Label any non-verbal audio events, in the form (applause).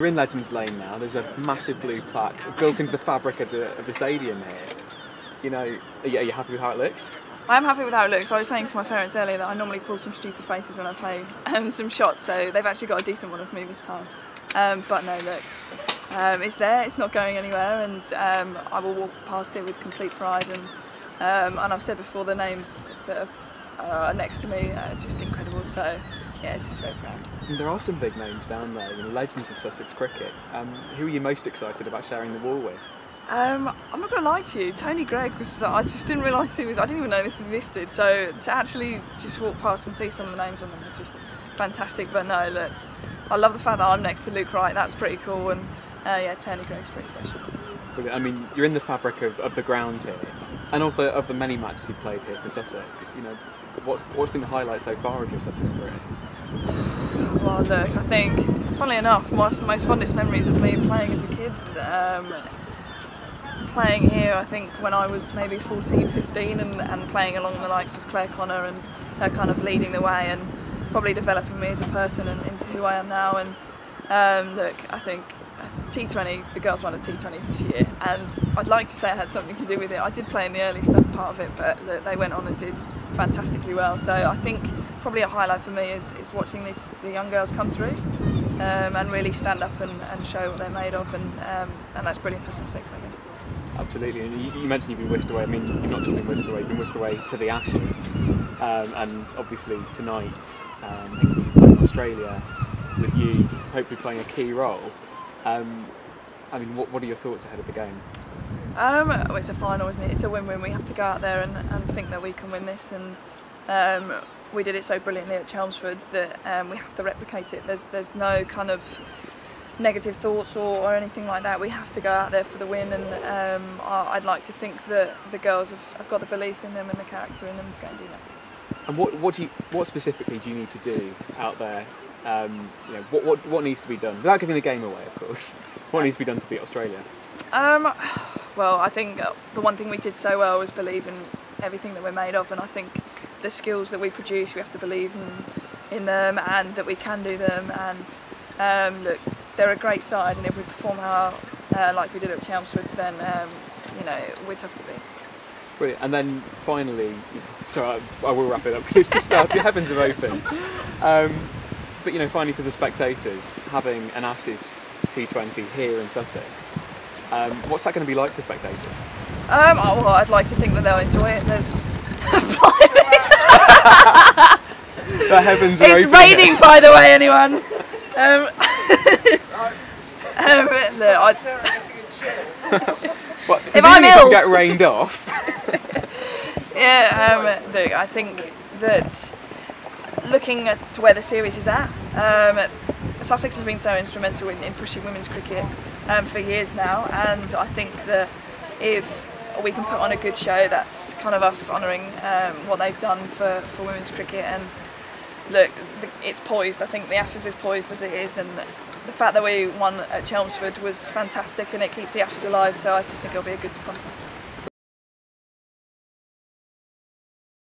We're in Legends Lane now. There's a massive blue plaque built into the fabric of the, of the stadium here. You know, are you, are you happy with how it looks? I am happy with how it looks. I was saying to my parents earlier that I normally pull some stupid faces when I play um, some shots, so they've actually got a decent one of me this time. Um, but no, look, um, it's there. It's not going anywhere, and um, I will walk past it with complete pride. And um, and I've said before, the names that are uh, next to me are just incredible. So yeah, it's just very proud. And there are some big names down there, you know, legends of Sussex cricket. Um, who are you most excited about sharing the wall with? Um, I'm not going to lie to you. Tony Greig was. I just didn't realise he was. I didn't even know this existed. So to actually just walk past and see some of the names on them was just fantastic. But no, look, I love the fact that I'm next to Luke Wright. That's pretty cool. And uh, yeah, Tony Greig's pretty special. Brilliant. I mean, you're in the fabric of, of the ground here, and of the of the many matches you've played here for Sussex. You know, what's what's been the highlight so far of your Sussex career? Well, look, I think, funnily enough, my most fondest memories of me playing as a kid. Um, playing here, I think, when I was maybe 14, 15, and, and playing along the likes of Clare Connor and her kind of leading the way and probably developing me as a person and into who I am now. And um, look, I think T20, the girls won at T20s this year, and I'd like to say I had something to do with it. I did play in the early part of it, but they went on and did fantastically well. So I think probably a highlight for me is, is watching this the young girls come through um, and really stand up and, and show what they're made of, and um, and that's brilliant for Sussex, I guess. Absolutely, and you, you, mentioned you've been whisked away. I mean, you've not just been whisked away; you've been whisked away to the Ashes, um, and obviously tonight, um, in Australia, with you hopefully playing a key role. Um, I mean, what, what are your thoughts ahead of the game? Um, well, it's a final, isn't it? It's a win-win. We have to go out there and, and think that we can win this, and um, we did it so brilliantly at Chelmsford that um, we have to replicate it. There's there's no kind of negative thoughts or, or anything like that. We have to go out there for the win, and um, I'd like to think that the girls have, have got the belief in them and the character in them to go and do that. And what what do you what specifically do you need to do out there? Um, you know, what, what what needs to be done without giving the game away, of course. (laughs) What needs to be done to beat Australia? Um, well, I think the one thing we did so well was believe in everything that we're made of, and I think the skills that we produce, we have to believe in, in them and that we can do them. And um, look, they're a great side, and if we perform how uh, like we did at Chelmsford, then um, you know we're tough to beat. Brilliant. And then finally, so I, I will wrap it up because it's just started. the heavens have opened. Um, but you know, finally for the spectators, having an Ashes T20 here in Sussex, um, what's that going to be like for spectators? Um, oh, well, I'd like to think that they'll enjoy it. There's (laughs) heavens are It's raining, by the way, anyone. (laughs) Um, (laughs) um, look, I, what, if I'm ill, get rained (laughs) off. yeah, um, look, I think that looking at where the series is at, um, Sussex has been so instrumental in, in pushing women's cricket um, for years now, and I think that if we can put on a good show, that's kind of us honouring um, what they've done for, for women's cricket. And look, it's poised. I think the Ashes is poised as it is, and the fact that we won at Chelmsford was fantastic, and it keeps the Ashes alive. So I just think it'll be a good contest.